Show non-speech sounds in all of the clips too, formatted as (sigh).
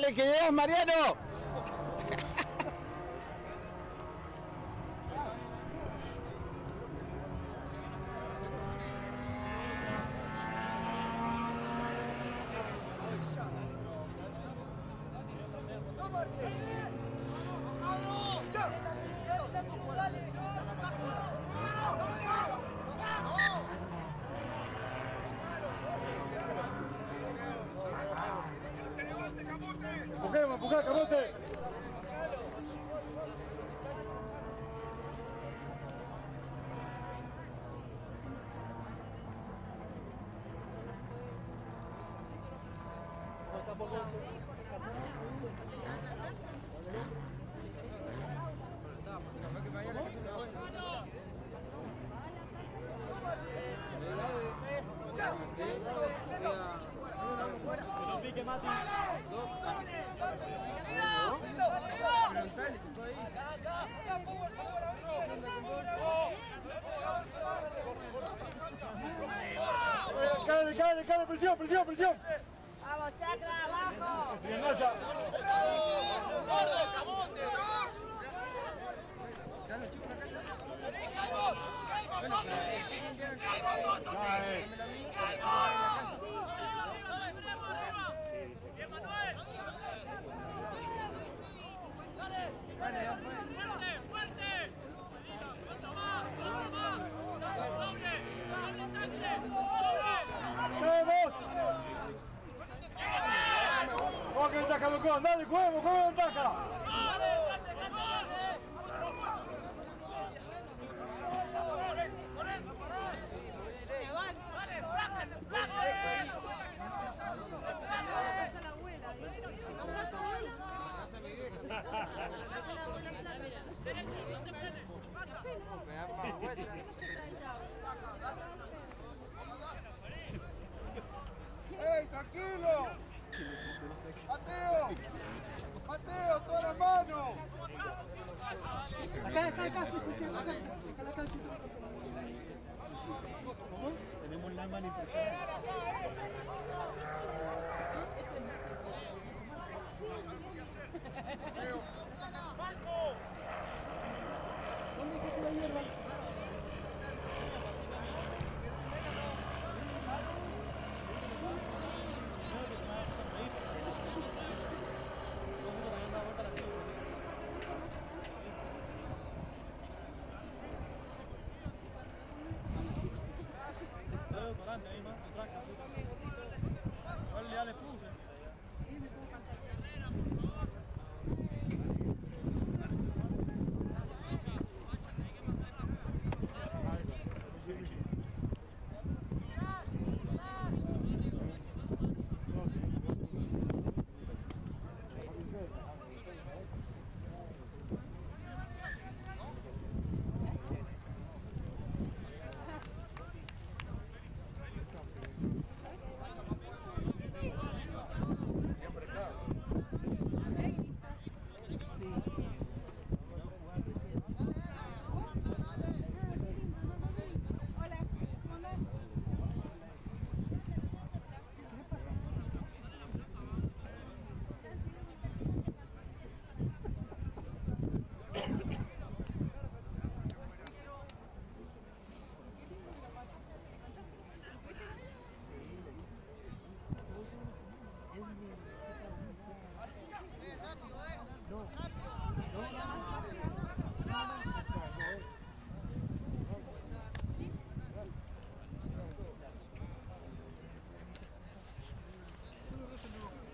Dale, que llegas, Mariano. Lucón! ¡Dale, juguemos, juguemos ventaja!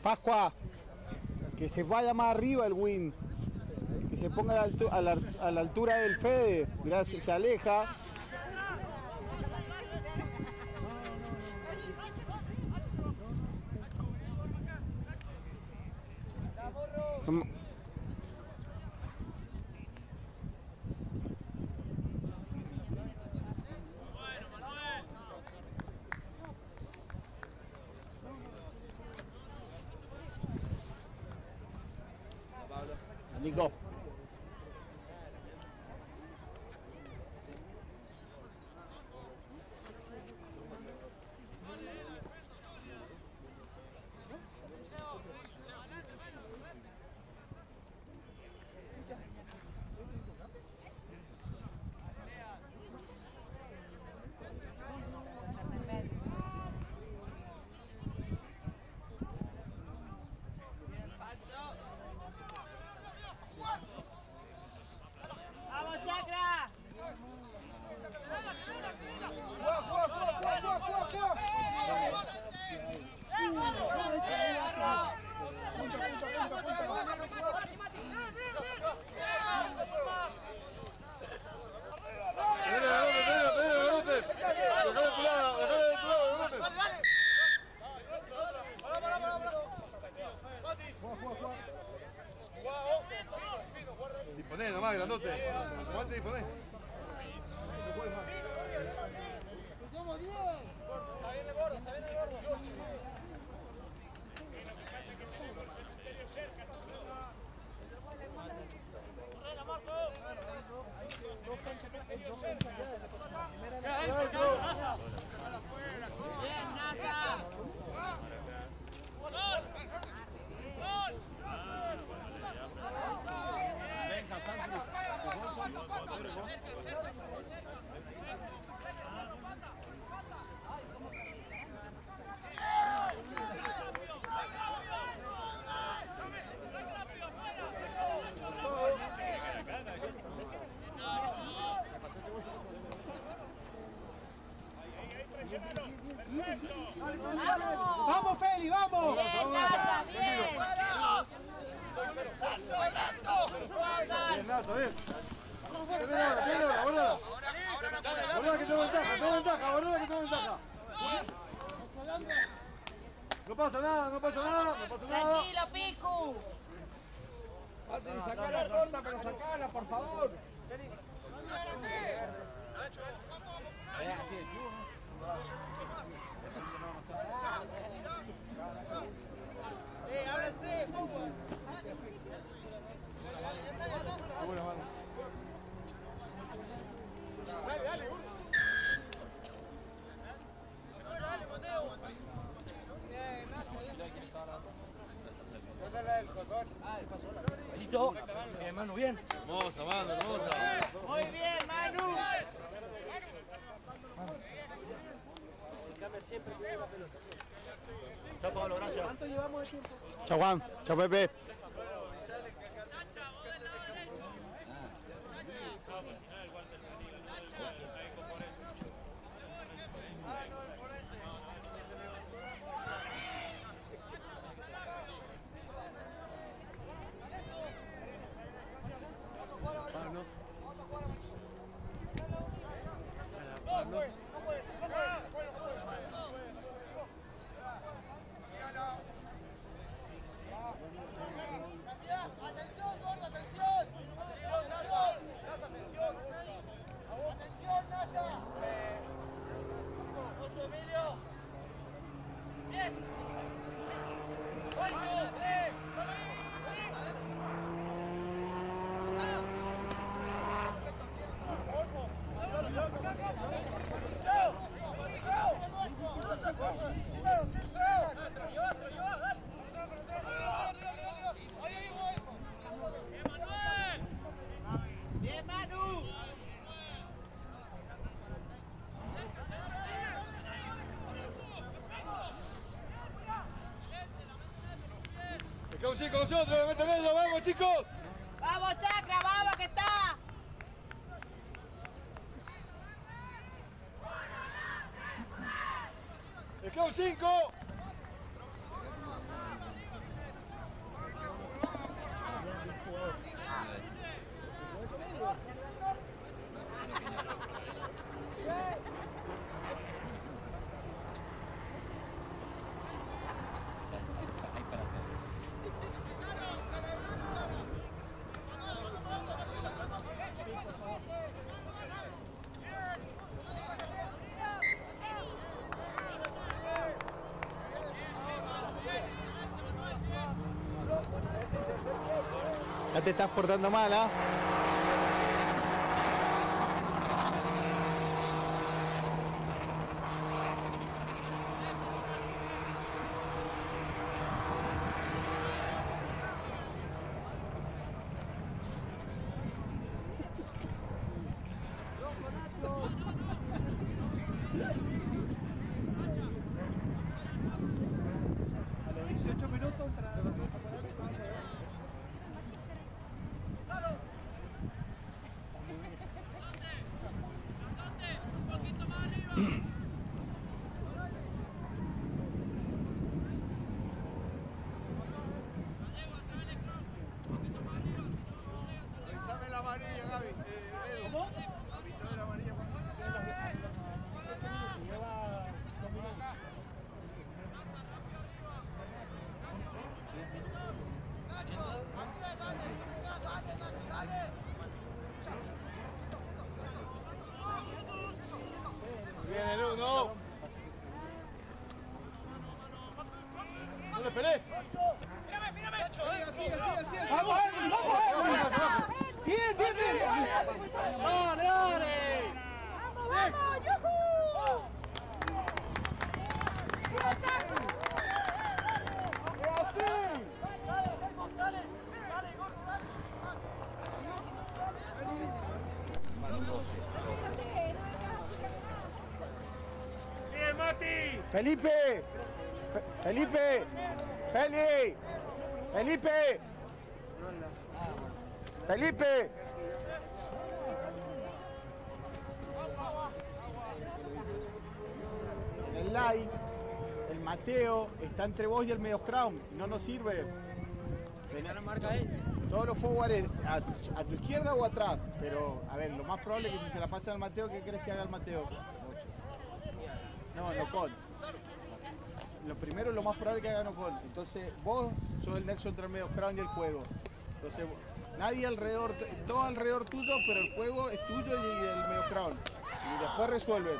Pascua, que se vaya más arriba el Win, que se ponga a la, altura del Fede, gracias, se aleja, grandote. 小光，小贝贝 con nosotros, este vamos chicos. Vamos Chacra, vamos que está. El club 5. Te estás portando mal, ¿ah? A los 18 minutos entra. Avísame la amarilla, Gaby. Eh, Edu. Avísame la amarilla cuando esté la Bien, Edu, no. No le esperes. ¡Vamos, Edwin! ¡Vamos, Edwin! ¡Bien, bien, bien! ¡Dale, dale! ¡Vamos, vamos! ¡Yujú! Bien, Mati. Felipe, Fe- Felipe, Feli, Felipe, Felipe. En el live, el Mateo está entre vos y el medio crown, no nos sirve. Todos los forwards a, a tu izquierda o atrás, pero a ver, lo más probable es que si se la pasan al Mateo, ¿qué crees que haga el Mateo? No, no con. Lo primero, lo más probable que haga no con. Entonces, vos sos el nexo entre el medio crown y el juego. Entonces, nadie alrededor, todo alrededor tuyo, pero el juego es tuyo y el medio crown. Y después resuelven.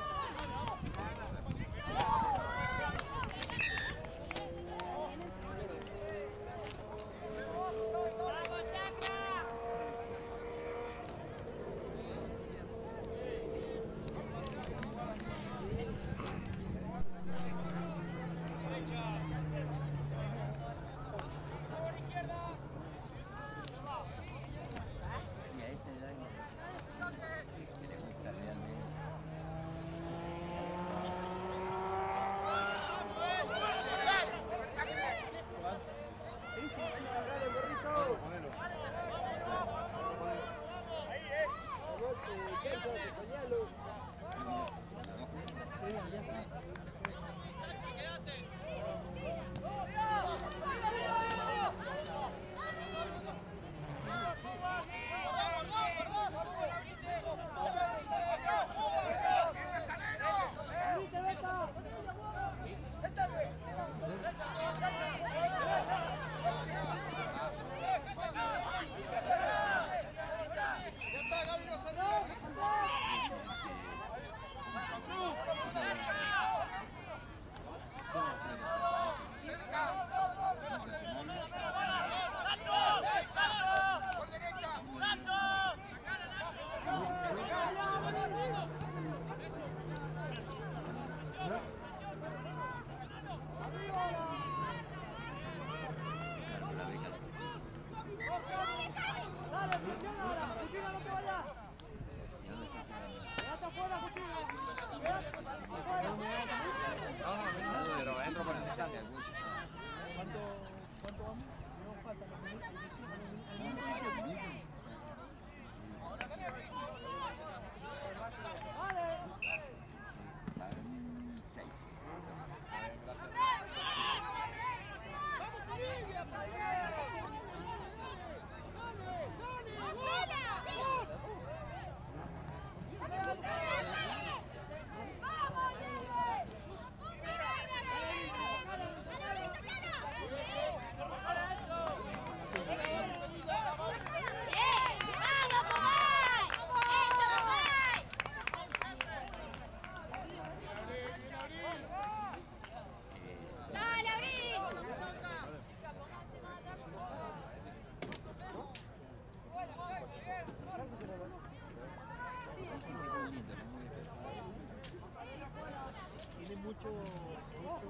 Mucho, mucho,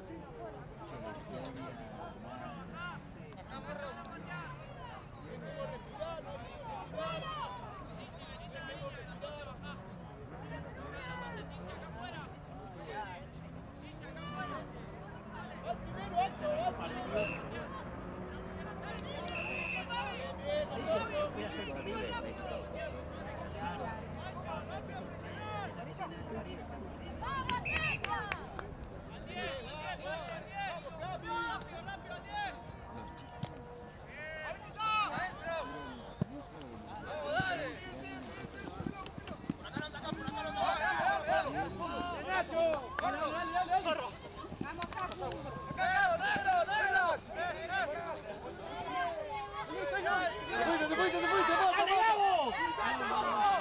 mucho lesión, más. ¡Vamos, Tecla! ¡Vamos, Capu! ¡Se fuiste, se fuiste, se fuiste! ¡Pasa, pasa!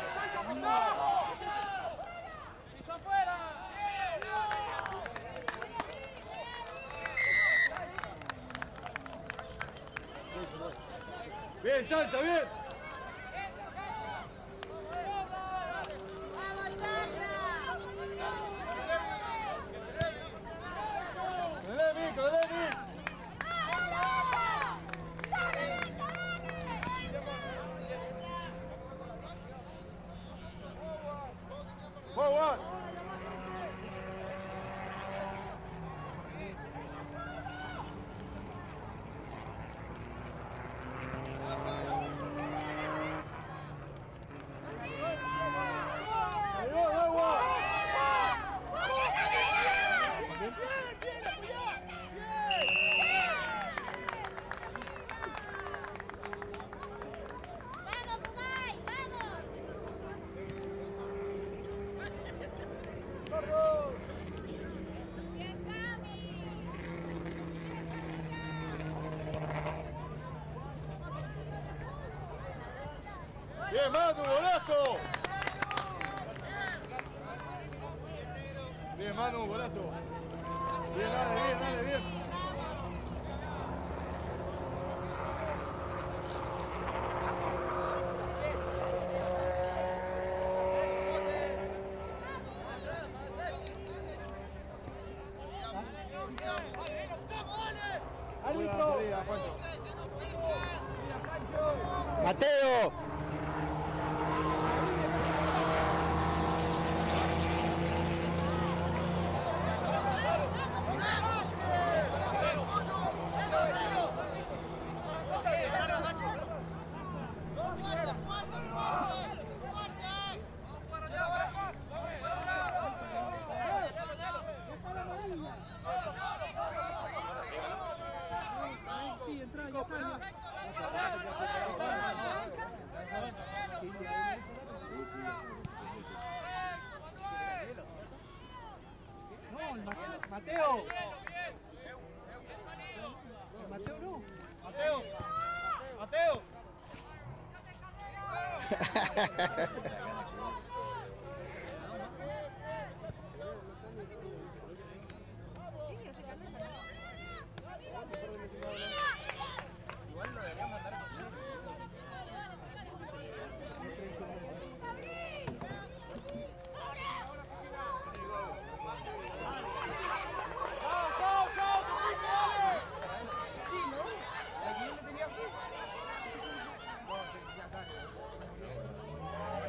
Bien, Chancha, bien. Mateo. Mateo no. (laughs) Mateo, Mateo. (laughs) ¡Chao, chao, chao! ¡Te fuiste, dale! Sí, ¿no? Aquí le tenía fe.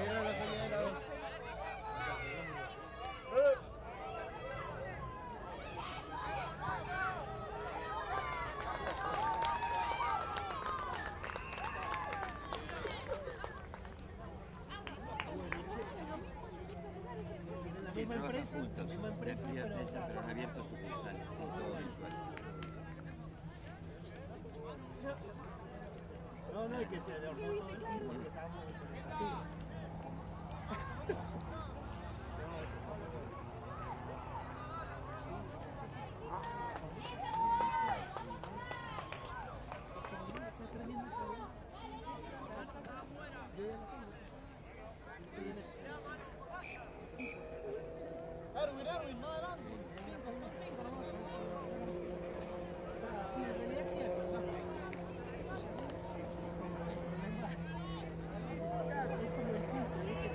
Era la salida de la dos. La Sí, misma trabajan empresa, juntos. la misma empresa, La pero, empresa, pero han abierto sucursales, sí, todo virtual. No, no, es que se le armó todo el equipo porque estábamos con el partido. No, eso está muy bueno. Erwin, Erwin, más adelante. Cinco, son cinco nomás. Sí, en realidad sí, pero son- Es como el chiste, ¿viste?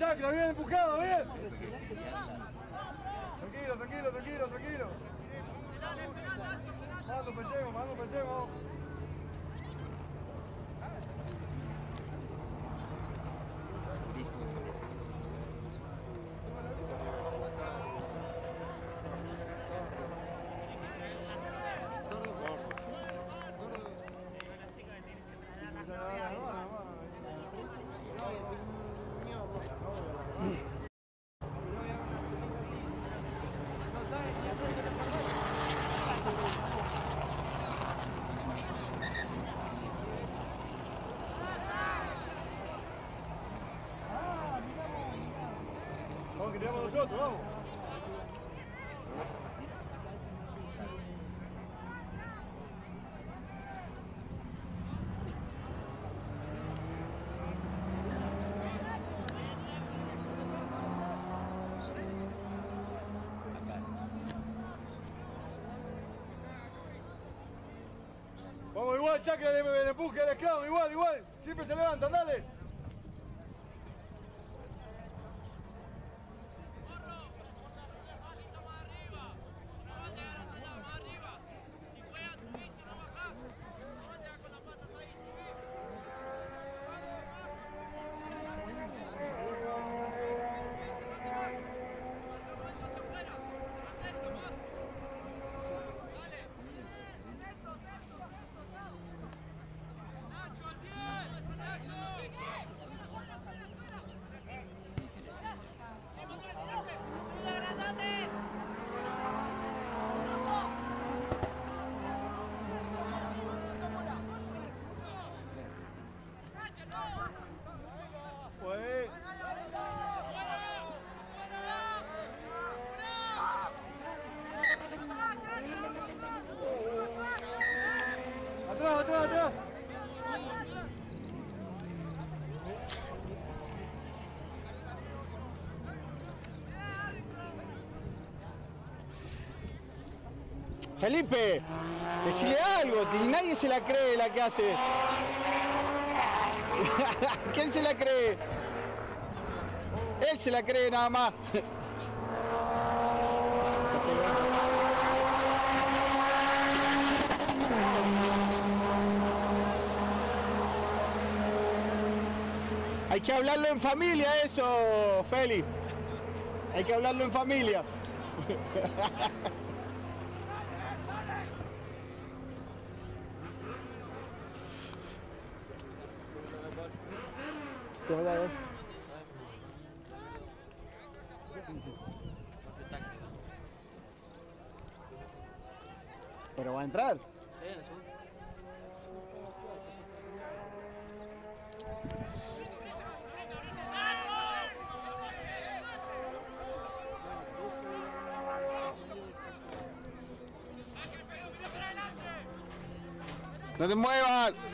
Chacra, bien empujado, bien. Tranquilo, tranquilo, tranquilo, tranquilo. Mando pellemos, mando pellemos. Vamos, vamos. Igual, Chacra, le, empuje esclavo, igual, igual. Siempre se levantan, dale. Pues. Atrás, atrás, atrás. Felipe, decile algo, ni nadie se la cree la que hace. (laughs) ¿Quién se la cree? Él se la cree nada más. (laughs) Hay que hablarlo en familia eso, Feli. Hay que hablarlo en familia. (laughs) ¿Cómo estás? Pero va a entrar. No te muevas.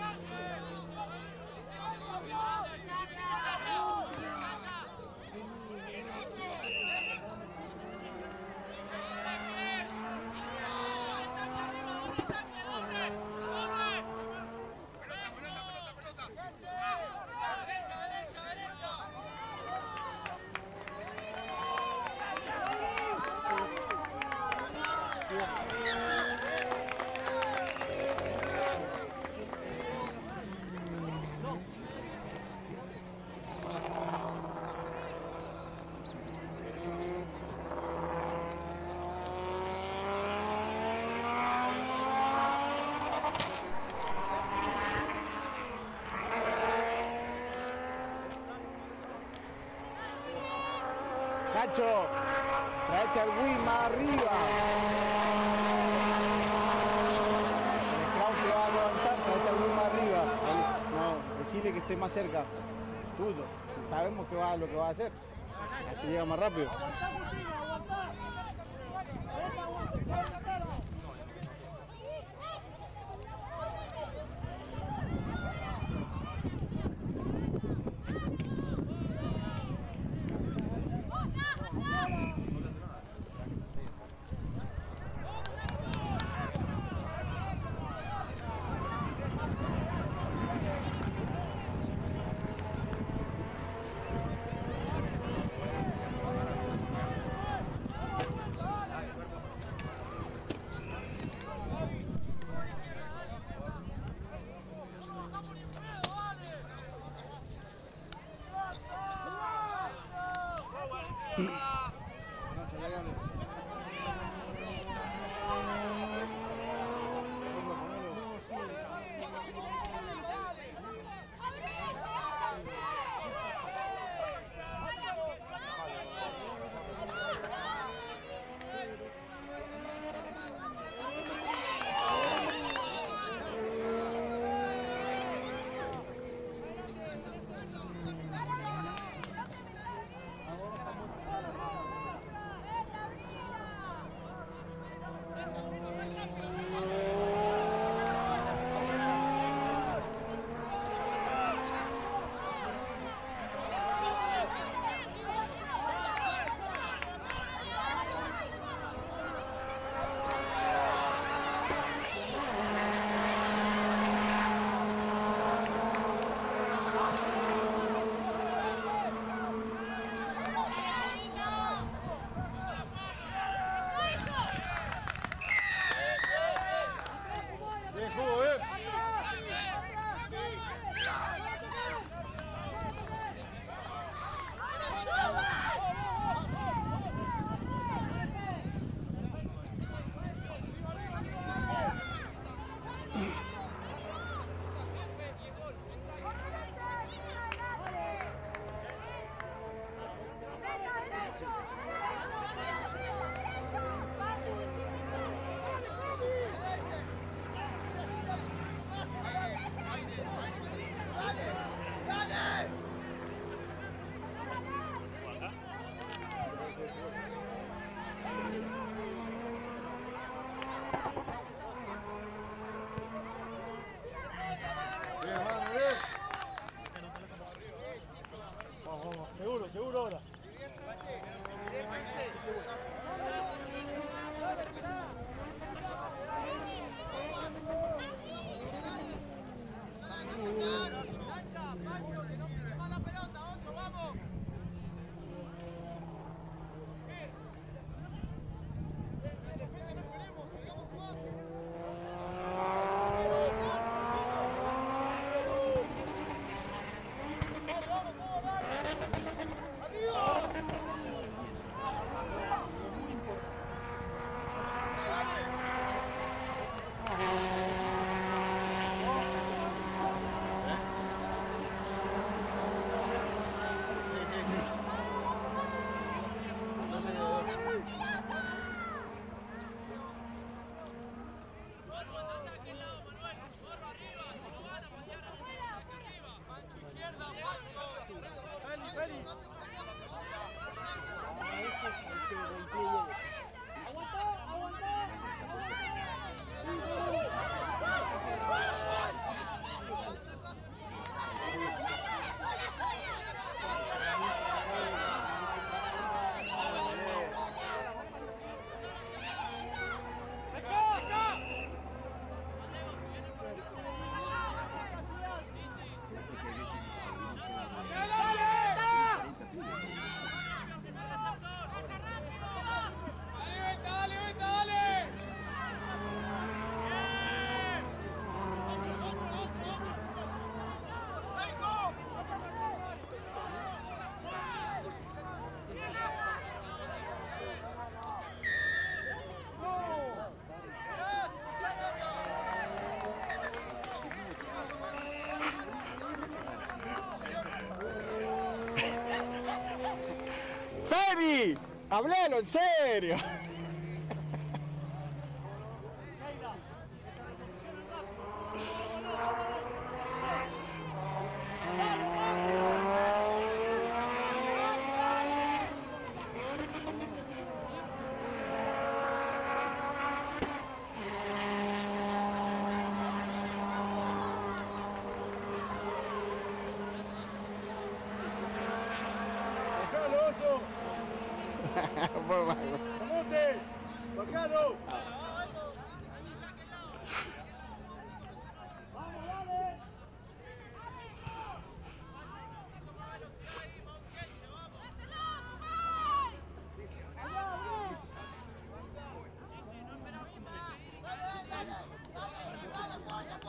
¡Ey! ¡Hablelo, en serio!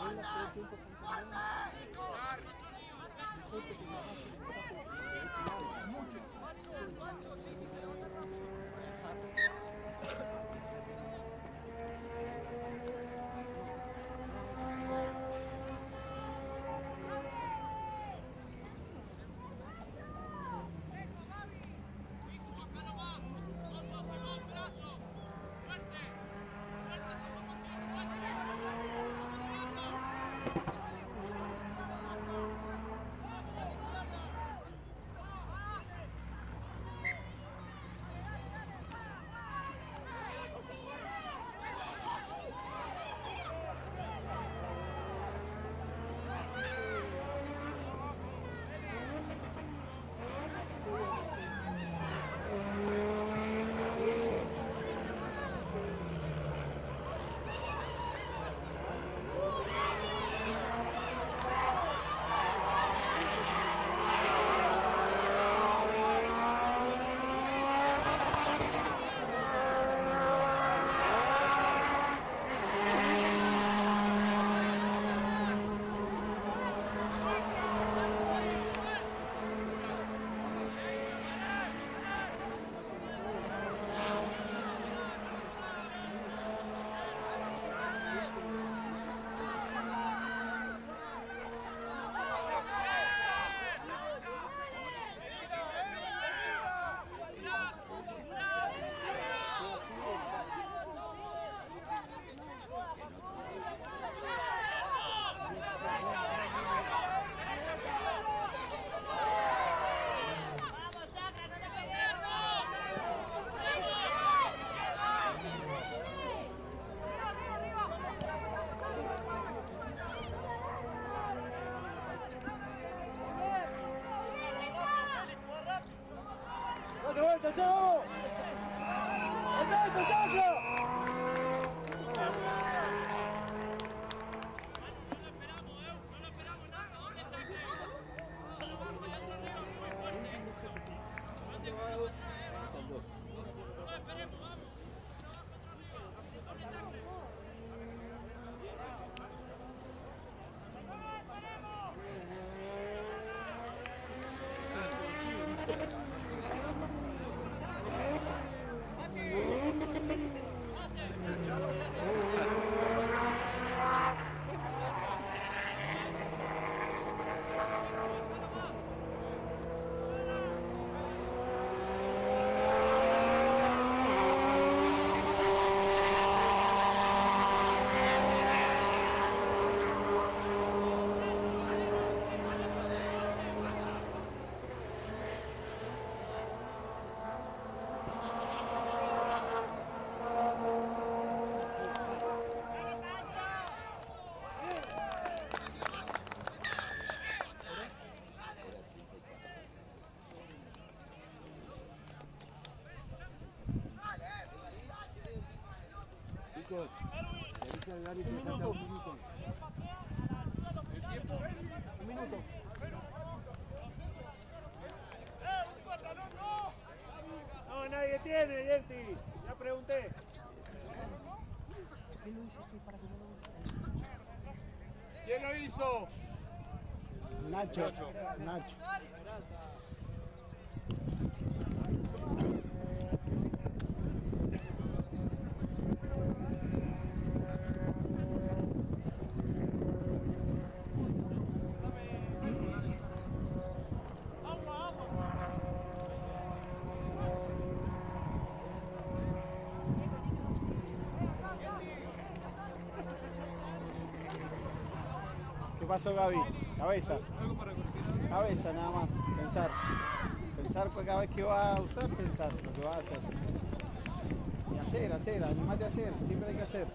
Мучиться. Vuelta, chavo. ¡Andate, chacra! Chicos, que falta un minuto. Un minuto. No, nadie tiene, Yenti. Ya pregunté. ¿Quién lo hizo? Nacho. Nacho. Gaby? Cabeza. Cabeza nada más, pensar. Pensar cada vez que va a usar, pensar lo que va a hacer. Y hacer, hacer, animate a hacer, siempre hay que hacer.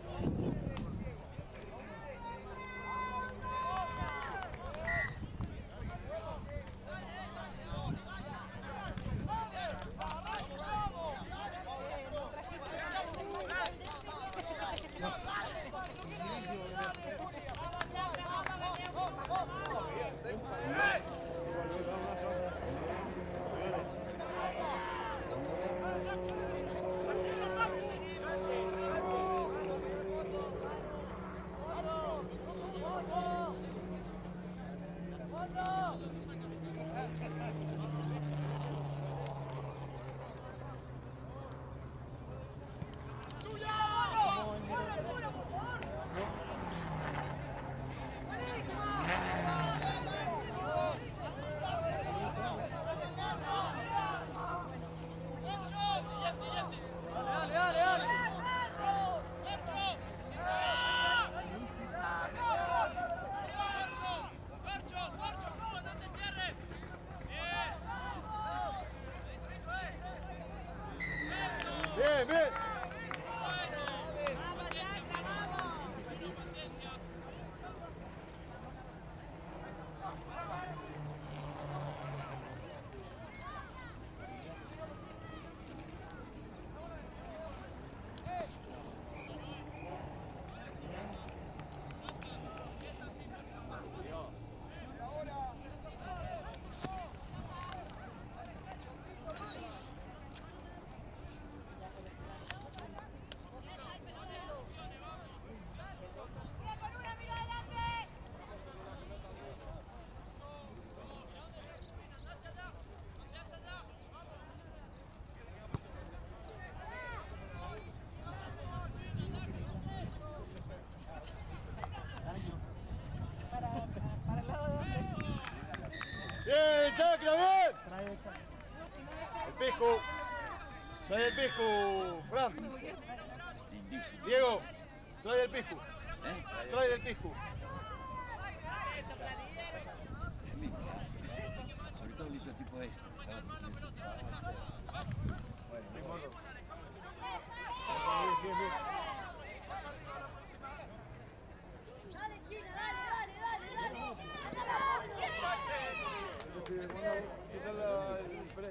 Bien, Chacra, bien. El pisco. Trae el pisco, Fran. Diego, trae el pisco. Trae el pisco. Sobre todo el isotipo este. Bien, bien, bien. Dale, China, dale, dale, dale, dale. ¿Qué tal la- el pre?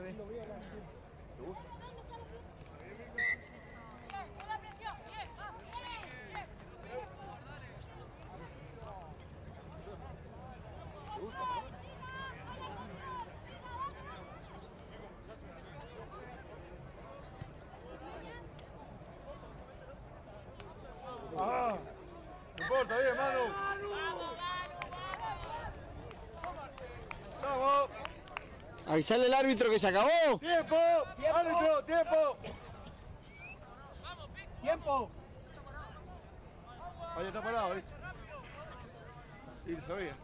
Bien. ¿Te gusta? Ah, no importa, bien, Manu. Vamos. Avisarle al árbitro que se acabó. Tiempo. Árbitro, tiempo. ¡Tiempo! Ahí está parado, ¿viste? Sí, sabía.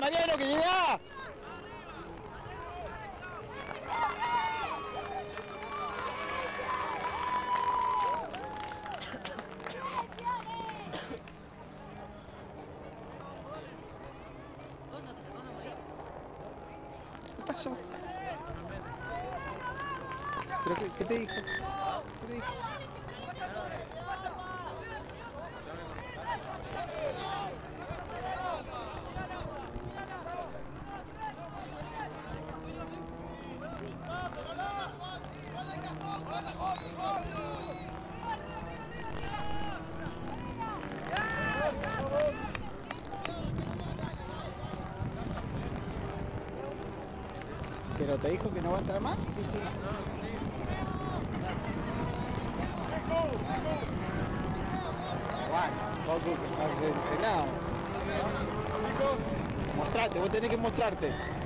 Mariano, que llega. ¿Qué pasó? ¿Pero qué, qué te dijo? ¿Pero te dijo que no va a entrar más? Bueno, vos que estás entrenado. Mostrate, vos tenés que mostrarte.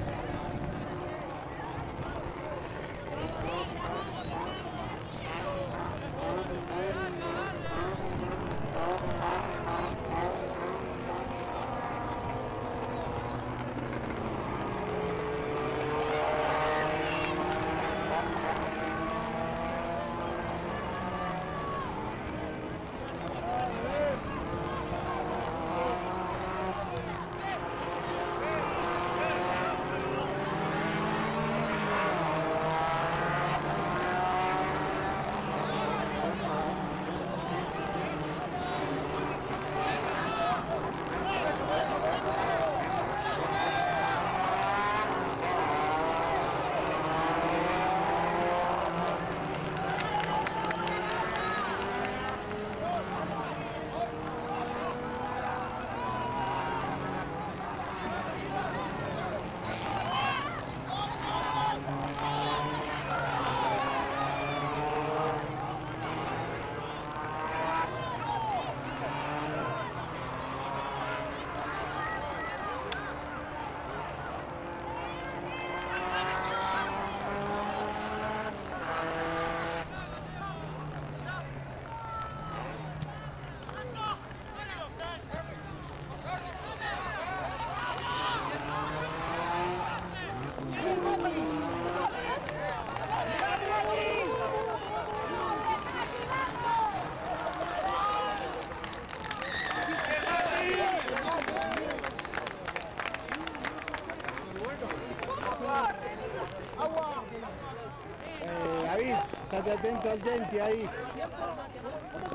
Estate atento al Genti ahí.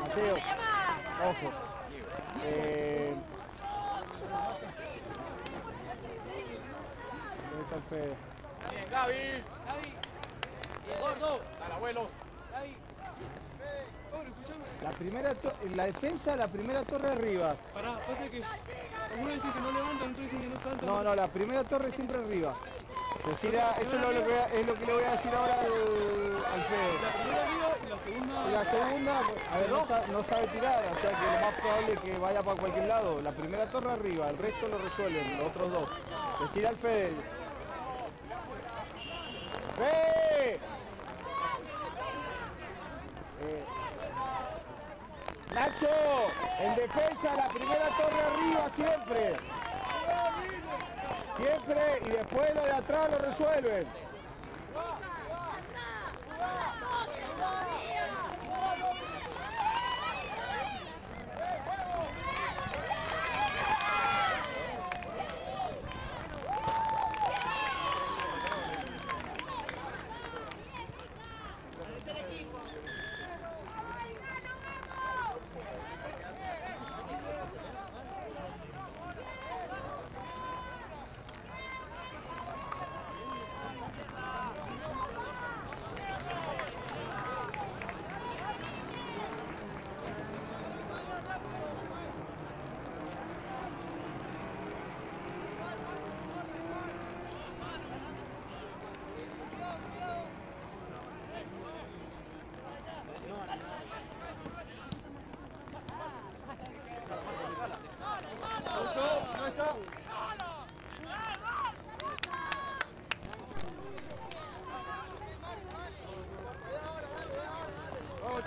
Mateo, ojo. Eh, ¿Dónde está el Fede? Bien, Gaby. Gordo. Al abuelo. La primera la defensa, la primera torre arriba. Pará, pasa que algunos dicen que no levantan, otros dicen que no saltan. No, no, la primera torre siempre arriba. Decir, eso es lo, que, voy a- es lo que le voy a decir ahora al, al Fede. La primera arriba y la segunda. Y la segunda, a ver, no sabe tirar, o sea que lo más probable es que vaya para cualquier lado. La primera torre arriba, el resto lo resuelven, los otros dos. Decir al Fede. ¡Fede! Eh, Nacho, en defensa, la primera torre arriba siempre. Siempre y después lo de atrás lo resuelven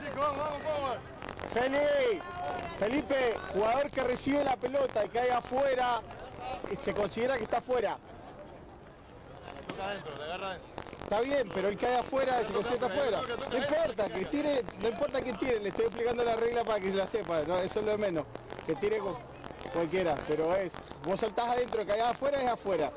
chicos, vamos, vamos, vamos. Feli, Felipe, jugador que recibe la pelota y hay afuera, se considera que está afuera. Está bien, pero él cae afuera, se considera afuera. No importa, que tire, no importa que tire, le estoy explicando la regla para que se la sepa, eso es lo de menos. Que tire cualquiera, pero es, vos saltás adentro, caes afuera, es afuera.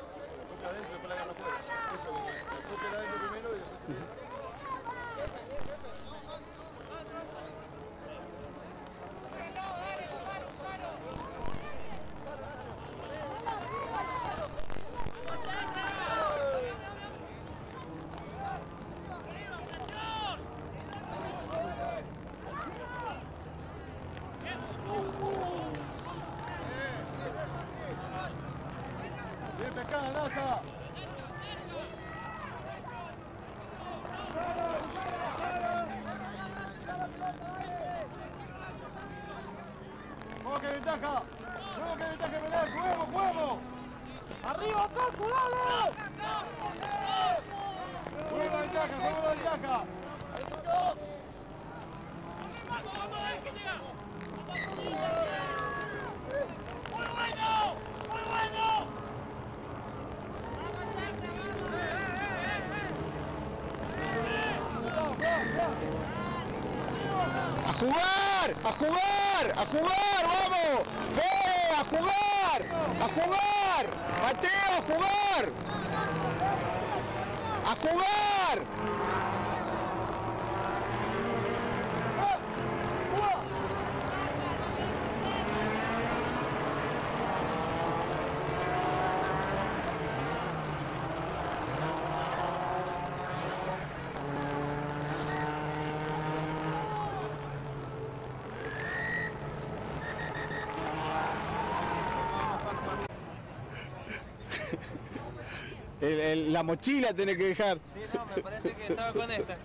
El- el- la mochila tiene que dejar. Sí, no, me parece que estaba con esta.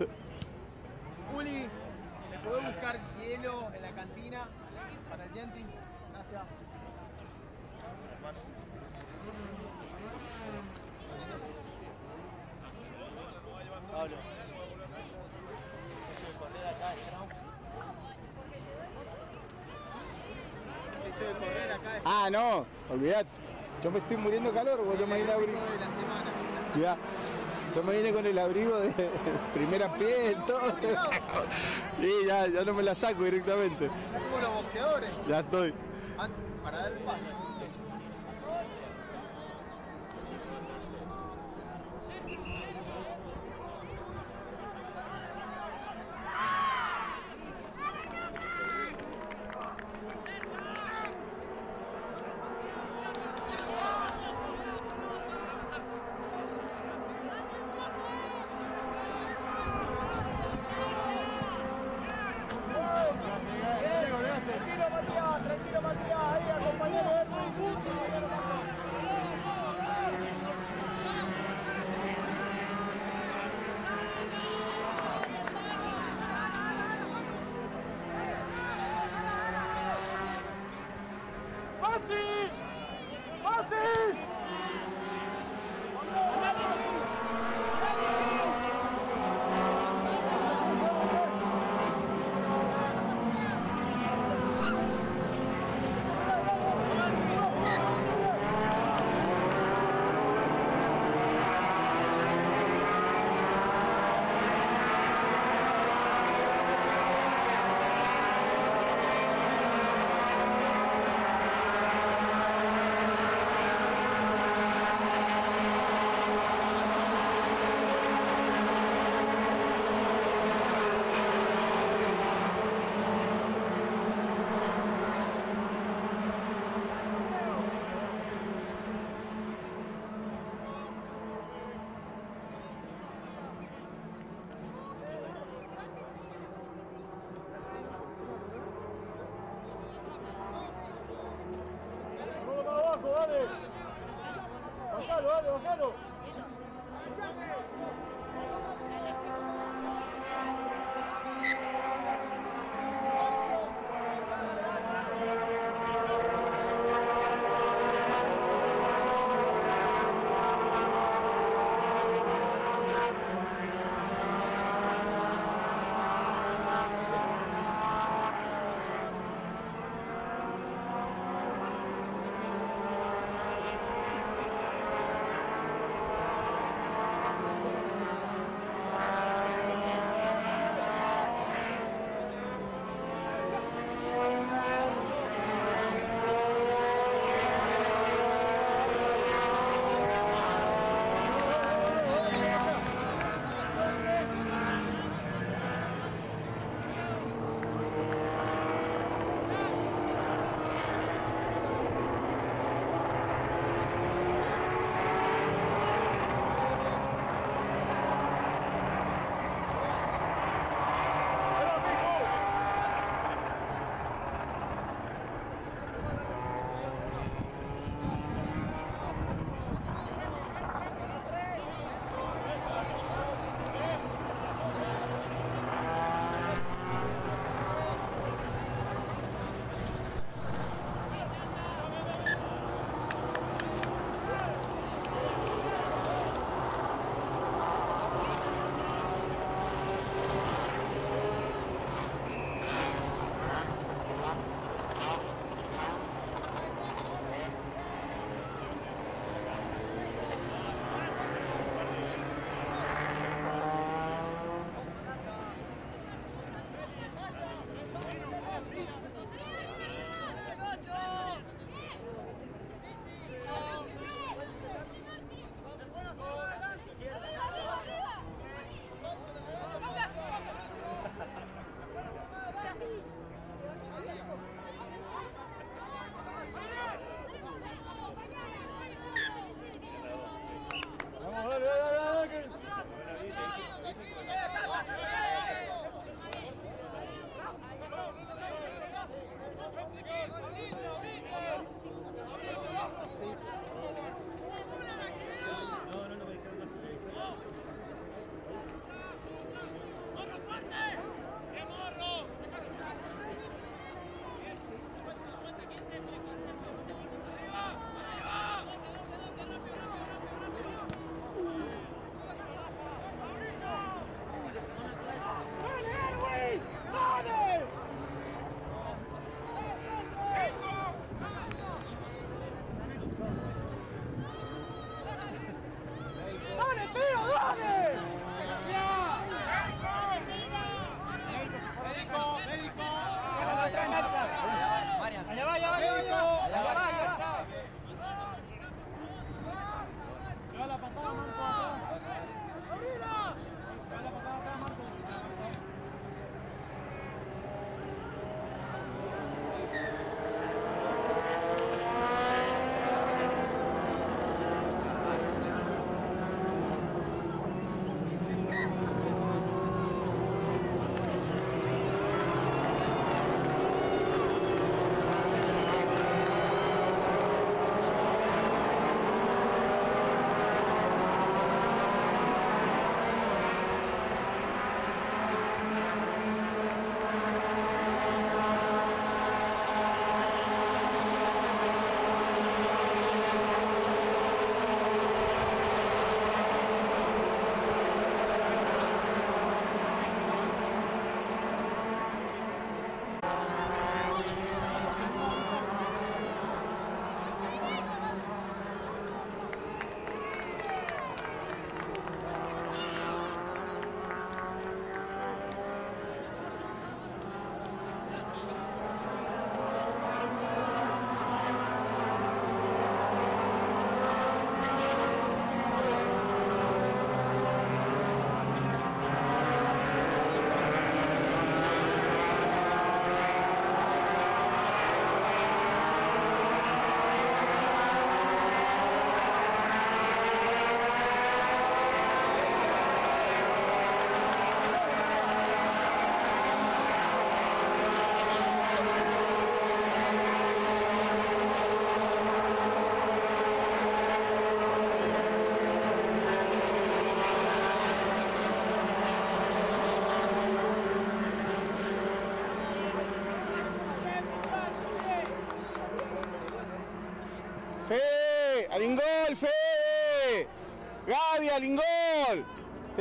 Juli, ¿me podés buscar hielo en la cantina para el Genti? Gracias. Pablo. Esto de correr acá es Ah, no, olvidate. Yo me estoy muriendo de calor, porque yo me vine Ya. Yo me vine con el abrigo de (laughs) primera piel, todo. Y (laughs) ya, ya no me la saco directamente. Como los boxeadores. Ya estoy. An- Para dar paso.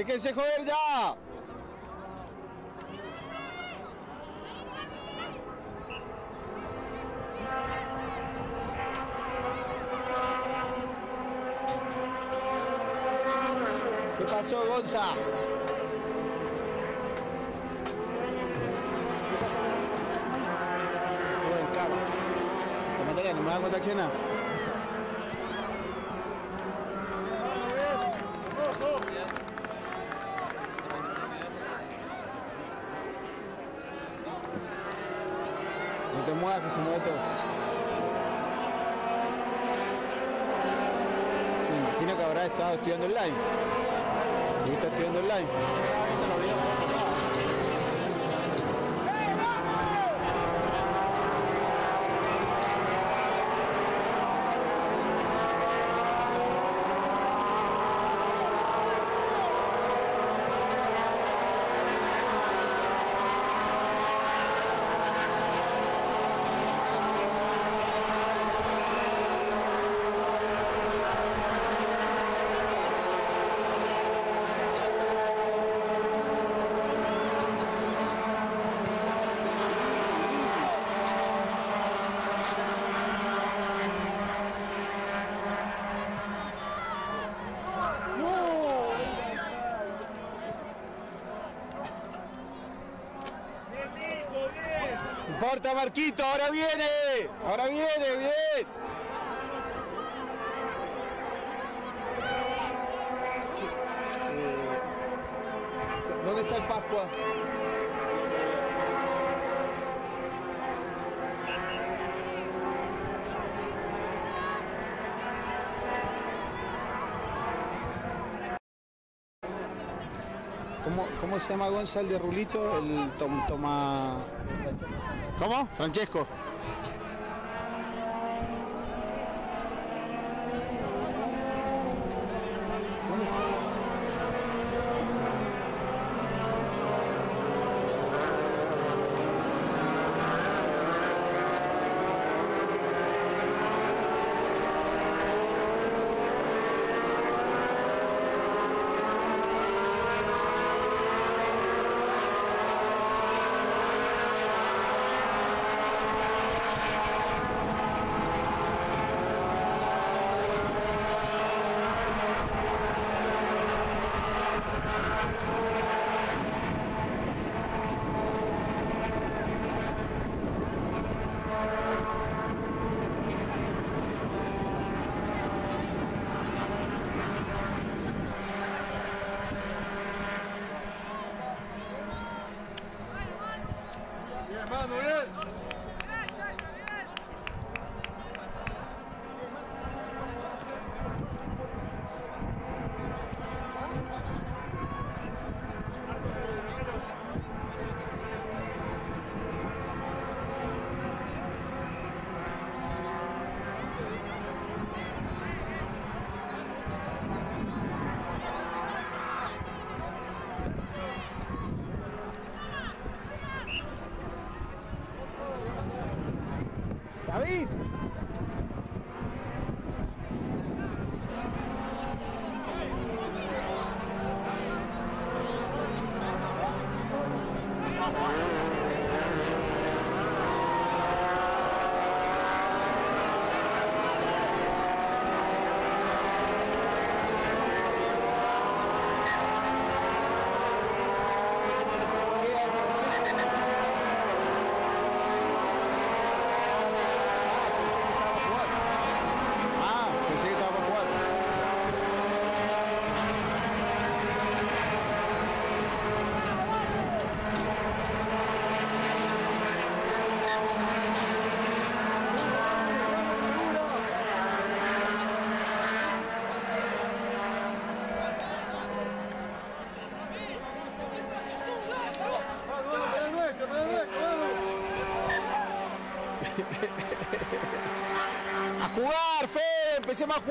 ¡Déjense joder ya! ¿Qué pasó, Gonza? Todo el carro. Tómate ya, no me da cuenta quién es. Me imagino que habrá estado estudiando online. ¿Estuviste estudiando online? Importa, Marquito, ahora viene. Ahora viene, bien. Se llama Gonzalo de Rulito? El tom, toma... ¿Cómo? Francesco. Oh,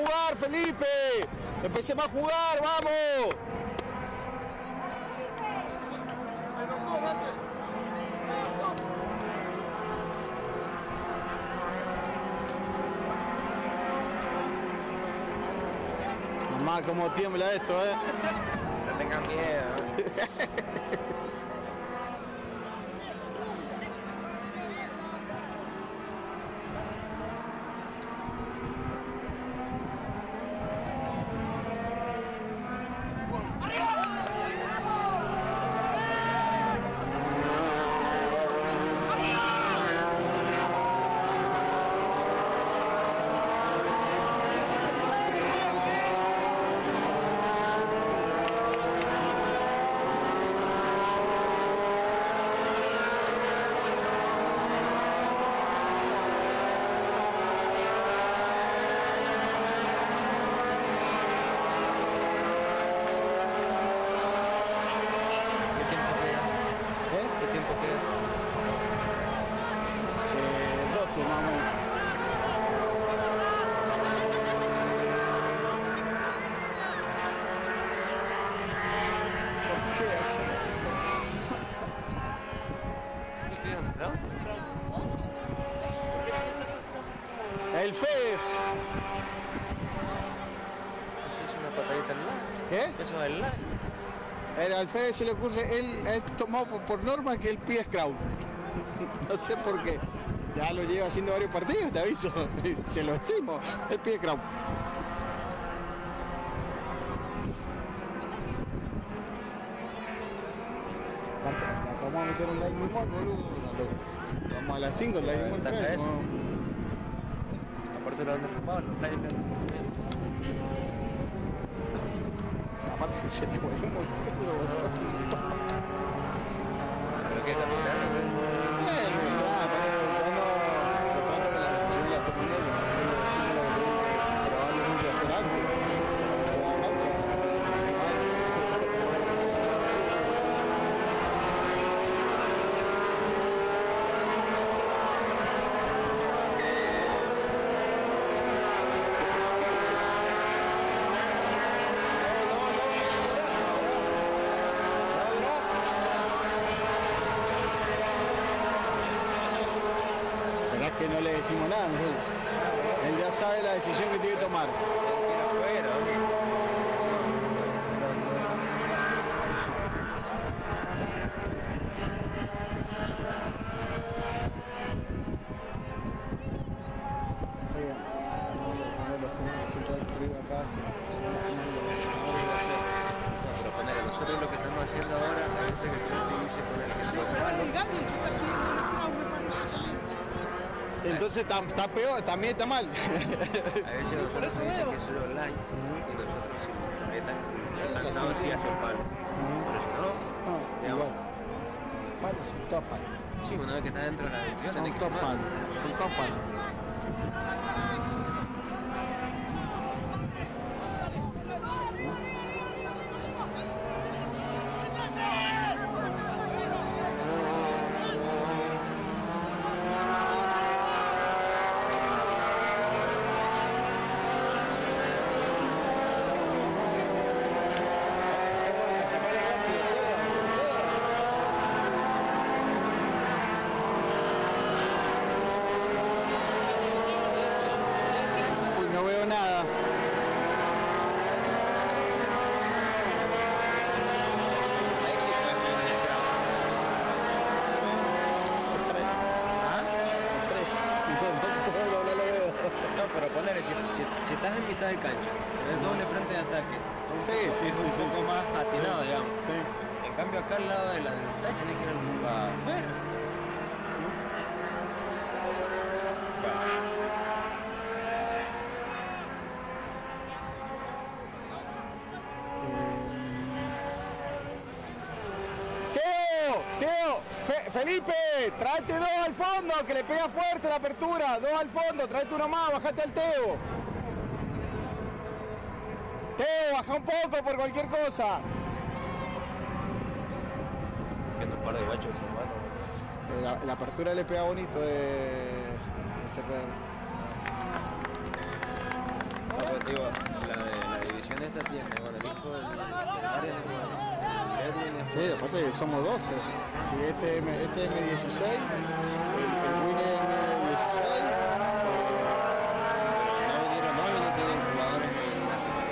jugar, Felipe. Empecemos a jugar, vamos. Mamá, cómo tiembla esto, eh. No tengan miedo. (laughs) ¿Qué tiempo queda? ¿Eh? ¿Qué tiempo queda? Eh, 12 más o menos. ¿Por qué hacen eso? ¿Qué queda? ¿No? El Fede. Eso es una patadita al lado. ¿Qué? Eso es al lado. El, al Fede se le ocurre, él ha tomado por, norma que él pide Scrum. (laughs) No sé por qué. Ya lo lleva haciendo varios partidos, te aviso. (laughs) Se lo decimos. Él pide Scrum. Vamos a meter un live muy mal, boludo. Vamos a las 5, el live muy mal. Aparte lo han derrumbado, los players que han (laughs) Aparte se yendo, boludo. Pero que capitán, Eh, ya, pero ya no lo trato que la lo que hacer antes. La cancha, Verás que no le decimos nada, nosotros. Él ya sabe la decisión que tiene que tomar. afuera. Sí, uno de los temas que siempre hay que ocurrir acá es que la decisión la toman los jugadores de la No, pero ponele, nosotros lo que estamos haciendo ahora, a veces que el cliente dice poner que sea malo. Entonces está, peor, también está mal. (laughs) A veces nosotros nos dicen que es solo online y nosotros si nos metan cansados sí hacen palo. Pero si no, No, igual. Palos son todos palos. sí, una vez que estás dentro de la 22 Son todos palos. Son todos palos. Cancha, tenés doble frente de ataque. un Sí, poco- sí, sí, un sí, poco sí. más atinado, digamos. Sí. En cambio, acá al lado de la touch tenés que ir afuera. Teo, Teo, Fe- Felipe, tráete dos al fondo, que le pega fuerte la apertura, dos al fondo, tráete uno más, bajate al Teo. Teo, baja un poco por cualquier cosa. Viendo un par de guachos buenos. La, la apertura le pega bonito eh, pero te digo, la, de, la división esta tiene, bueno, el hijo del, Sí, lo que pasa es que somos 12. Si este, M, este M16, el, el Win M16, No vinieron hoy, no tienen jugadores en la semana.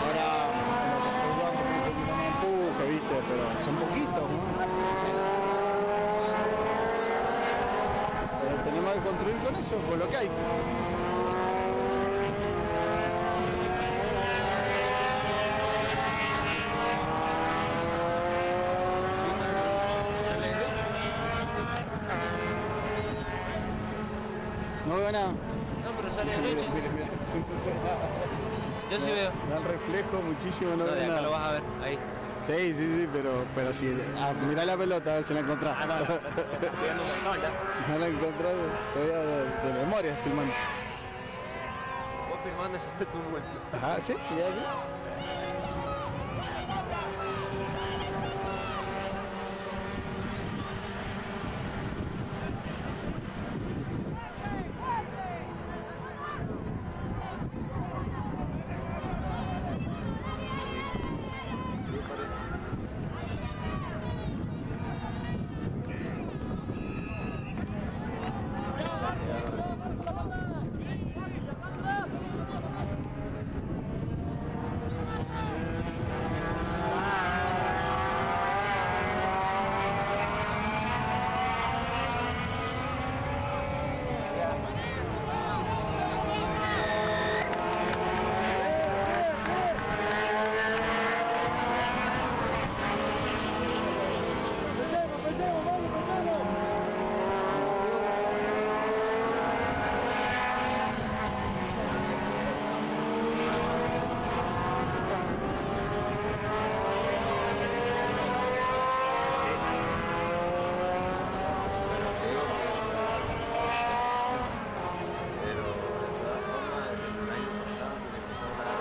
ahora estoy jugando con un poquito más empuje, ¿viste? Pero son poquitos, ¿no? Pero tenemos que construir con eso, con lo que hay. No veo nada. No, pero sale derecho. Mira, mira, (laughs) mira. Yo sí veo. Da el reflejo muchísimo, no, No, veo acá nada. lo vas a ver, ahí. Sí, sí, sí, pero, pero sí. Ah, mirá la pelota a ver si la encontrás. Ah, no, no, (laughs) no, ya. No la encontrás todavía de, de memoria filmando. Vos filmando ese tumulto. Ajá, sí, sí, así. Pero de todas formas, el año pasado que empezó a ganar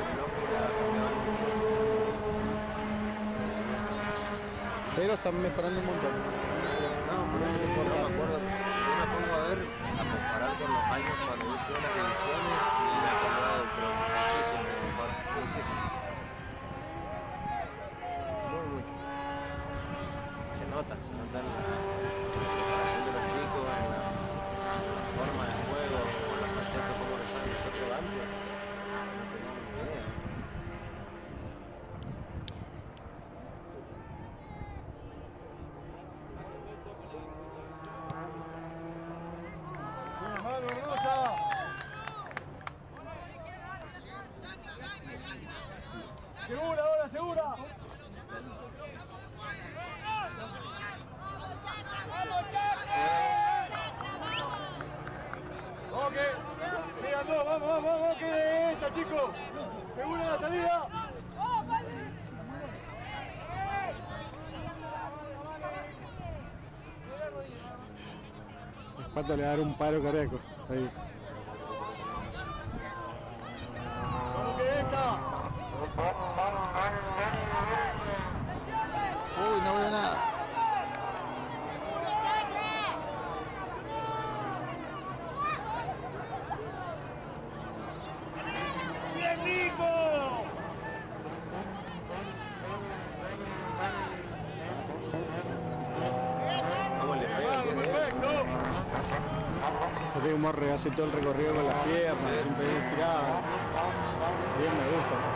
el bloque era campeón. Pero están mejorando un montón. No, por eso yo me acuerdo, yo me pongo a ver, a comparar con los años cuando yo estuve en las divisiones y me he acordado, pero muchísimo, compadre, muchísimo. Muy mucho. Se nota, se nota en la, en la preparación de los chicos, en la, forma de juego, o en los conceptos como lo saben nosotros antes. No teníamos ni idea. Mano hermosa. Segura ahora, segura. Ok, sigan dos, vamos, vamos, vamos, que de esta, chicos. Segura la salida. ¿Cuánto le va a dar un paro cardíaco? Ahí. Vamos que de esta. Uy, no veo nada. ¡Bien, Nico! ¿Cómo le pega? Vamos, perfecto. Hace todo el recorrido con las piernas, siempre bien estirada. Bien, me gusta.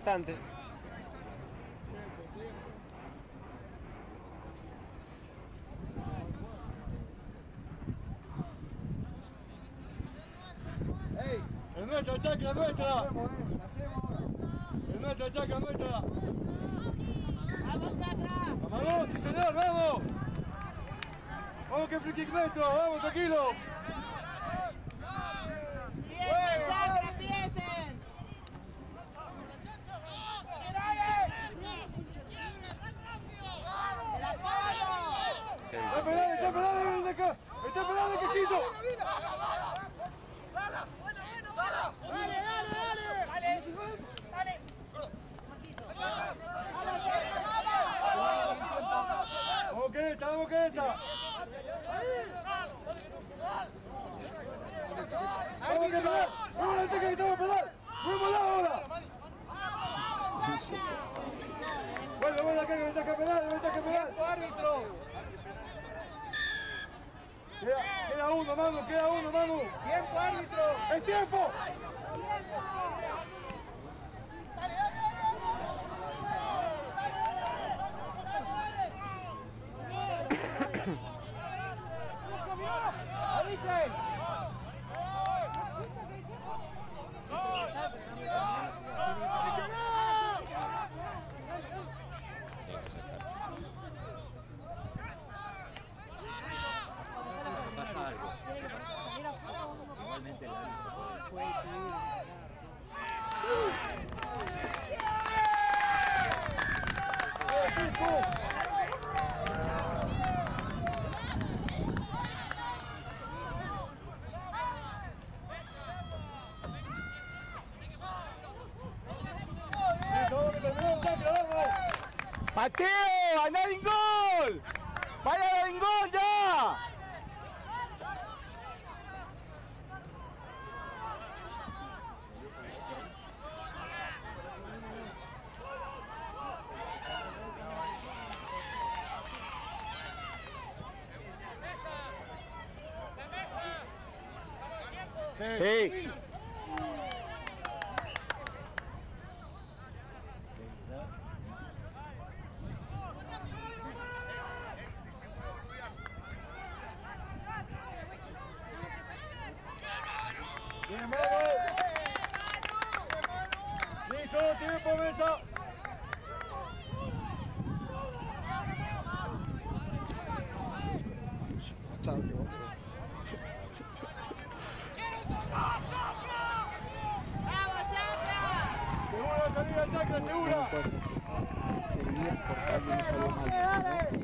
bastante. ¡Tiempo, árbitro! ¡Es tiempo! ¡Tiempo! Gracias.